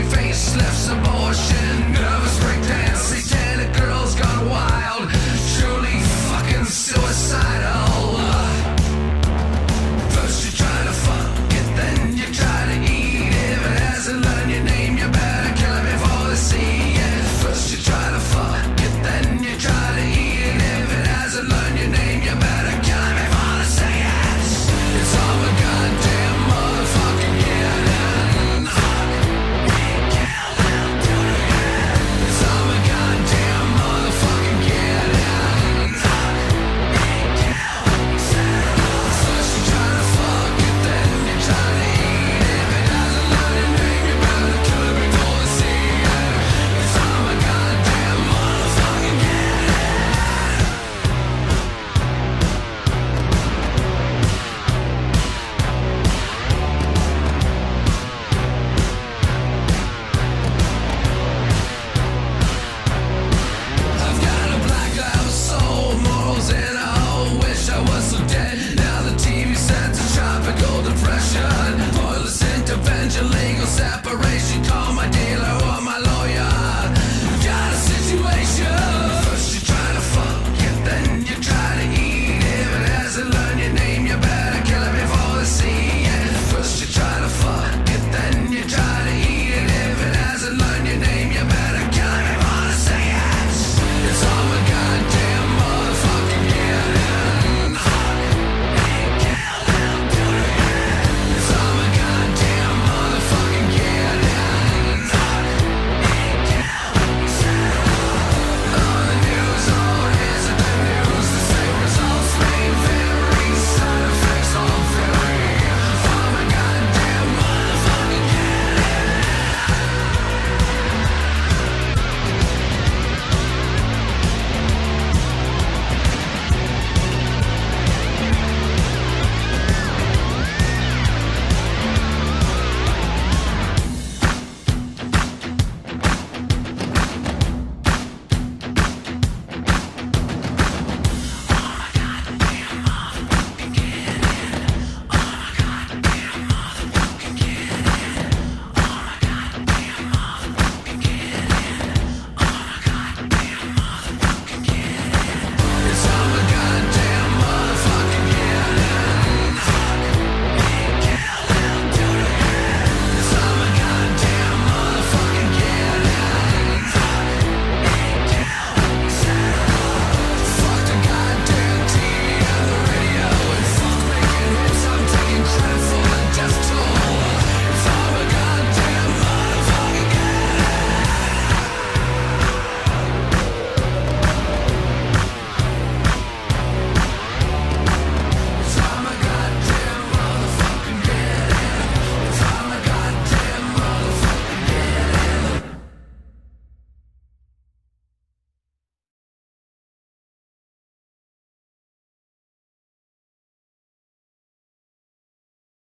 Toxic facelifts, abortion, nervous breakdown, Satanic girls gone wild. Truly fucking suicide.